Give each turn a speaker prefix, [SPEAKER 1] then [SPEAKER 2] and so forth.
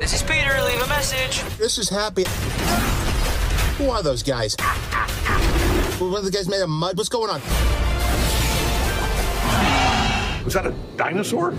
[SPEAKER 1] This is Peter. Leave a message.
[SPEAKER 2] This is Happy. Who are those guys? One of the guys made of mud? What's going on?
[SPEAKER 3] Was that a dinosaur?